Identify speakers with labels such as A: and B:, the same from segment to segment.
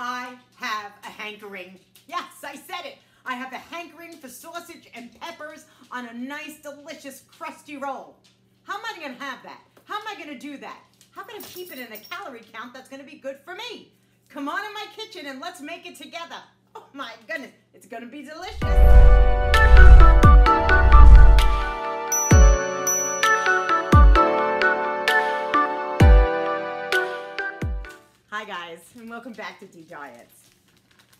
A: I have a hankering. Yes, I said it. I have a hankering for sausage and peppers on a nice, delicious, crusty roll. How am I going to have that? How am I going to do that? How can I keep it in a calorie count that's going to be good for me? Come on in my kitchen and let's make it together. Oh my goodness, it's going to be delicious. Welcome back to Dee Diets.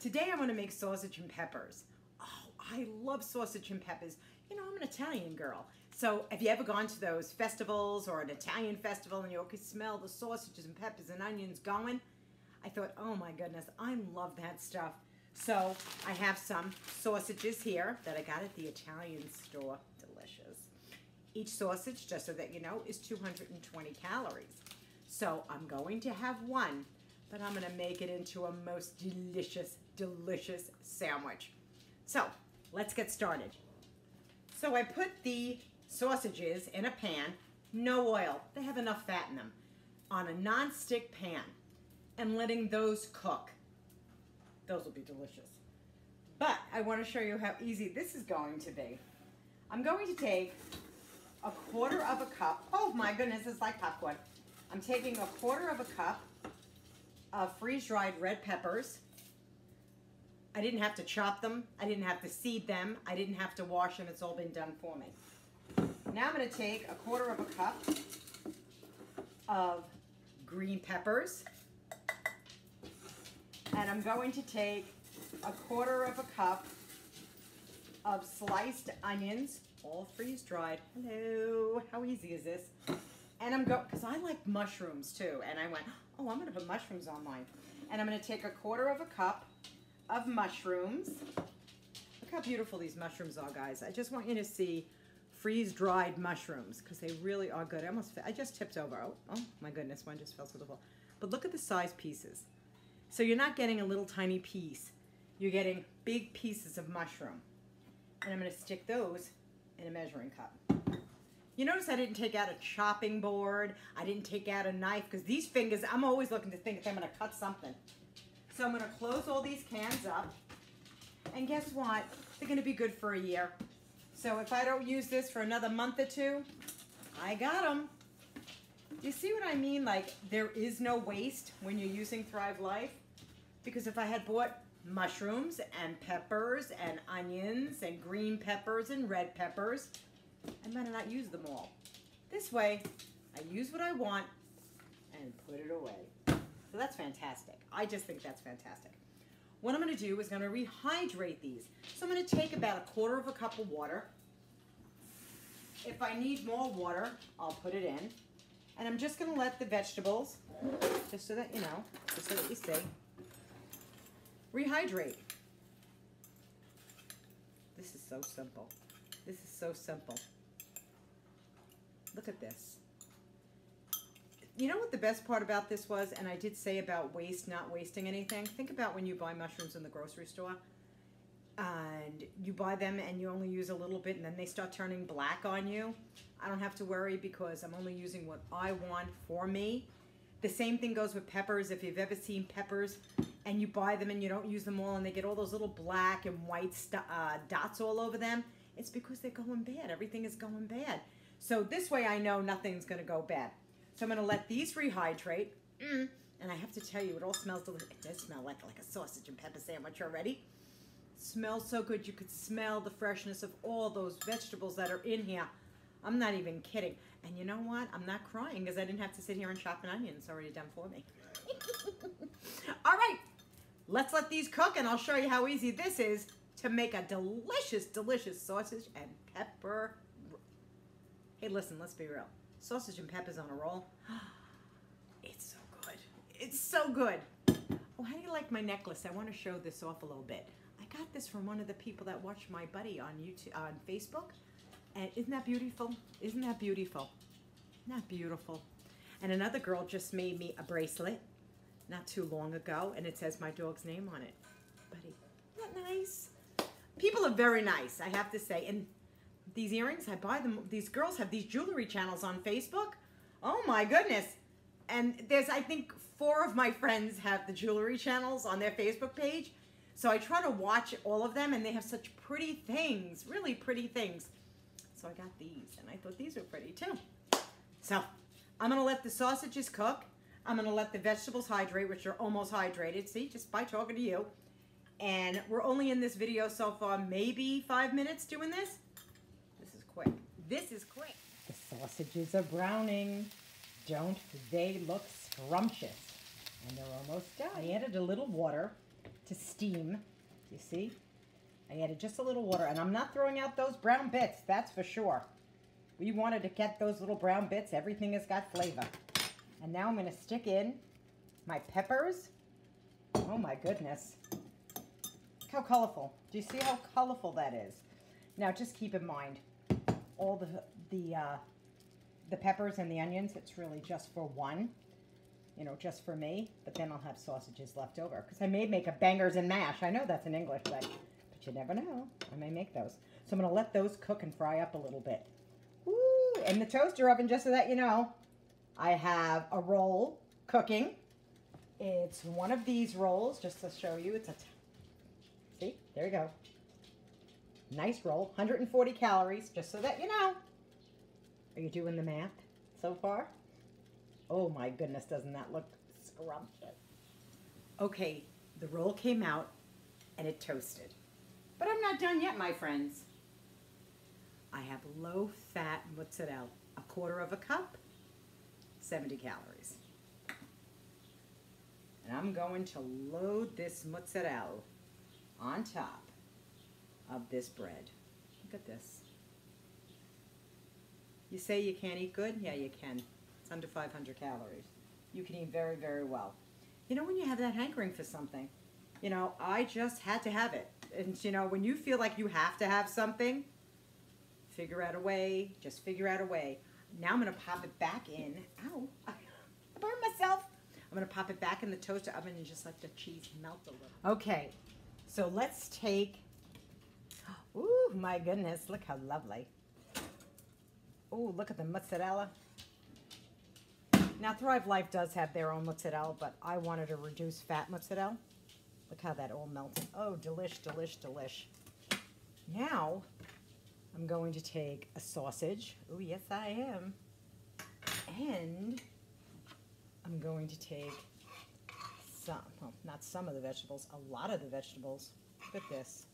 A: Today I want to make sausage and peppers. Oh, I love sausage and peppers. You know, I'm an Italian girl. So have you ever gone to those festivals or an Italian festival and you can smell the sausages and peppers and onions going? I thought, oh my goodness, I love that stuff. So I have some sausages here that I got at the Italian store. Delicious. Each sausage, just so that you know, is 220 calories. So I'm going to have one, but I'm gonna make it into a most delicious, delicious sandwich. So let's get started. So I put the sausages in a pan, no oil, they have enough fat in them, on a non-stick pan and letting those cook. Those will be delicious. But I wanna show you how easy this is going to be. I'm going to take a quarter of a cup. Oh my goodness, it's like popcorn. I'm taking a quarter of a cup of freeze-dried red peppers. I didn't have to chop them. I didn't have to seed them. I didn't have to wash them. It's all been done for me. Now I'm going to take a quarter of a cup of green peppers. And I'm going to take a quarter of a cup of sliced onions, all freeze-dried. Hello, how easy is this? And I'm going, because I like mushrooms too. And I went, oh, I'm to put mushrooms on mine. And I'm to take a quarter of a cup of mushrooms. Look how beautiful these mushrooms are, guys. I just want you to see freeze-dried mushrooms because they really are good. I almost, I just tipped over. Oh, oh, my goodness, one just fell to the floor. But look at the size pieces. So you're not getting a little tiny piece. You're getting big pieces of mushroom. And I'm to stick those in a measuring cup. You notice I didn't take out a chopping board. I didn't take out a knife because these fingers, I'm always looking to think if I'm going to cut something. So I'm going to close all these cans up. And guess what? They're going to be good for a year. So if I don't use this for another month or two, I got them. You see what I mean? Like there is no waste when you're using Thrive Life. Because if I had bought mushrooms and peppers and onions and green peppers and red peppers, I might not use them all. This way, I use what I want and put it away. So that's fantastic. I just think that's fantastic. What I'm going to do is going to rehydrate these. So I'm going to take about a quarter of a cup of water. If I need more water, I'll put it in. And I'm just going to let the vegetables, just so that you know, just so that you see, rehydrate. This is so simple. This is so simple. Look at this. You know what the best part about this was, and I did say about waste, not wasting anything? Think about when you buy mushrooms in the grocery store and you buy them and you only use a little bit and then they start turning black on you. I don't have to worry because I'm only using what I want for me. The same thing goes with peppers. If you've ever seen peppers and you buy them and you don't use them all and they get all those little black and white uh, dots all over them, it's because they're going bad. Everything is going bad. So this way I know nothing's going to go bad. So I'm going to let these rehydrate. Mm. And I have to tell you, it all smells delicious. It does smell like, like a sausage and pepper sandwich already. It smells so good. You could smell the freshness of all those vegetables that are in here. I'm not even kidding. And you know what? I'm not crying because I didn't have to sit here and chop an onion. It's already done for me. all right. Let's let these cook and I'll show you how easy this is to make a delicious, delicious sausage and pepper. Hey, listen, let's be real. Sausage and peppers on a roll. It's so good. It's so good. Oh, how do you like my necklace? I want to show this off a little bit. I got this from one of the people that watch my buddy on YouTube, on Facebook. And isn't that beautiful? Isn't that beautiful? Not beautiful. And another girl just made me a bracelet not too long ago, and it says my dog's name on it. Buddy, isn't that nice? People are very nice, I have to say. And these earrings, I buy them. These girls have these jewelry channels on Facebook. Oh my goodness. and there's I think four of my friends have the jewelry channels on their Facebook page. So I try to watch all of them and they have such pretty things, really pretty things. So I got these and I thought these were pretty too. So I'm gonna let the sausages cook. I'm gonna let the vegetables hydrate, which are almost hydrated. See, just by talking to you. And we're only in this video so far, maybe five minutes doing this. This is quick. This is quick. The sausages are browning. Don't they look scrumptious? And they're almost done. I added a little water to steam. You see? I added just a little water, and I'm not throwing out those brown bits, that's for sure. We wanted to get those little brown bits. Everything has got flavor. And now I'm going to stick in my peppers. Oh my goodness. Look how colorful. Do you see how colorful that is? Now just keep in mind, all the, the, uh, the peppers and the onions, it's really just for one you know, just for me, but then I'll have sausages left over. Because I may make a bangers and mash. I know that's an English thing, but you never know. I may make those. So I'm going to let those cook and fry up a little bit. Ooh, in the toaster oven, just so that you know, I have a roll cooking. It's one of these rolls, just to show you. It's a, see, there you go. Nice roll, 140 calories, just so that you know. Are you doing the math so far? Oh my goodness, doesn't that look scrumptious? Okay, the roll came out and it toasted. But I'm not done yet, my friends. I have low fat mozzarella, a quarter of a cup, 70 calories. And I'm going to load this mozzarella on top of this bread. Look at this. You say you can't eat good? Yeah, you can. It's under 500 calories. You can eat very, very well. You know, when you have that hankering for something, you know, I just had to have it. And, you know, when you feel like you have to have something, figure out a way, just figure out a way. Now I'm going to pop it back in. Ow, I burned myself. I'm going to pop it back in the toaster oven and just let the cheese melt a little. Okay, so let's take, my goodness, look how lovely. Oh, look at the mozzarella. Now, Thrive Life does have their own mozzarella, but I wanted a reduced fat mozzarella. Look how that all melted. Oh, delish, delish, delish. Now, I'm going to take a sausage. Oh, yes, I am. And I'm going to take some, well, not some of the vegetables, a lot of the vegetables. Look at this.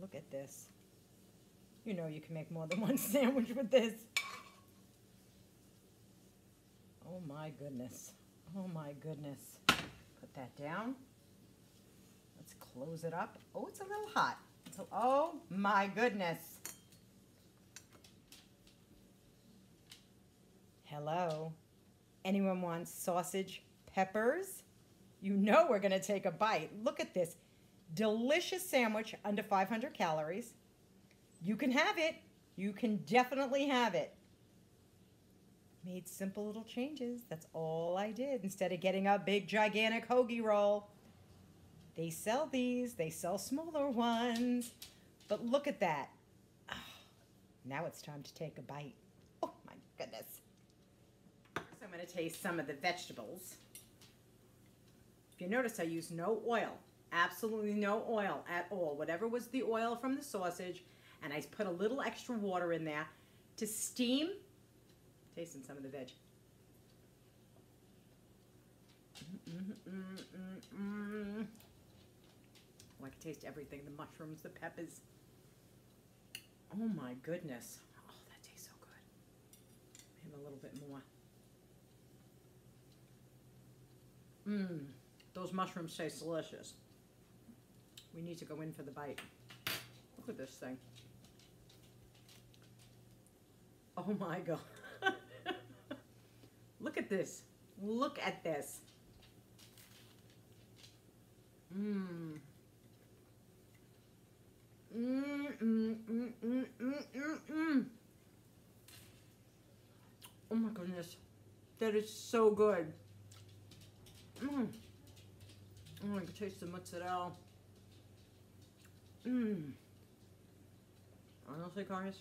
A: Look at this. You know you can make more than one sandwich with this. Oh my goodness. Oh my goodness. Put that down. Let's close it up. Oh, it's a little hot. A, oh my goodness. Hello. Anyone wants sausage peppers? You know we're going to take a bite. Look at this. Delicious sandwich under 500 calories. You can have it. You can definitely have it made simple little changes. That's all I did. Instead of getting a big, gigantic hoagie roll, they sell these. They sell smaller ones. But look at that. Oh, now it's time to take a bite. Oh, my goodness. So I'm going to taste some of the vegetables. If you notice, I use no oil. Absolutely no oil at all. Whatever was the oil from the sausage, and I put a little extra water in there to steam tasting some of the veg. Oh, I can taste everything. The mushrooms, the peppers. Oh my goodness. Oh, that tastes so good. Maybe a little bit more. Mmm, those mushrooms taste delicious. We need to go in for the bite. Look at this thing. Oh my god. Look at this. Look at this. Mmm. mmm. Mmm, mmm, mmm, mmm, mmm, mmm, Oh my goodness. That is so good. Mmm. Oh, I can taste the mozzarella. Mmm. Honestly, guys,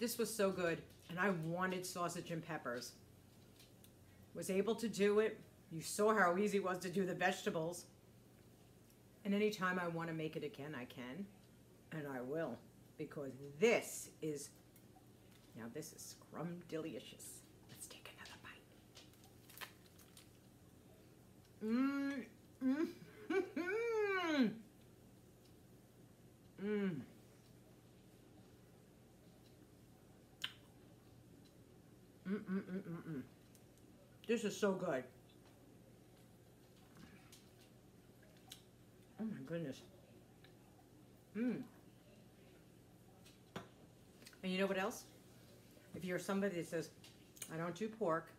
A: this was so good. and I wanted sausage and peppers. Was able to do it. You saw how easy it was to do the vegetables. And anytime I want to make it again, I can. And I will. Because this is, now this is scrum delicious. Let's take another bite. Mmm. Mmm. Mmm. mmm. Mm-mm-mm-mm-mm. This is so good. Oh my goodness. Mmm. And you know what else? If you're somebody that says, I don't do pork,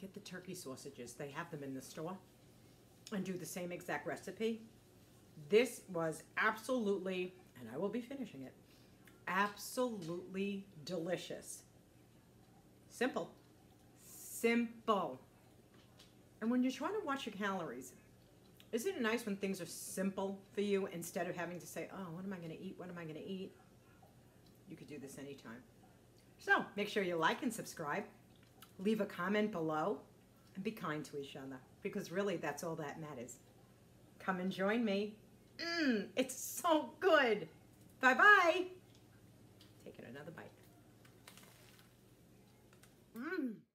A: get the turkey sausages. They have them in the store. And do the same exact recipe. This was absolutely, and I will be finishing it, absolutely delicious. Simple. Simple. And when you're trying to watch your calories, isn't it nice when things are simple for you instead of having to say, oh, what am I going to eat? What am I going to eat? You could do this anytime. So make sure you like and subscribe. Leave a comment below and be kind to each other because really that's all that matters. Come and join me. Mmm, it's so good. Bye-bye. Mmm.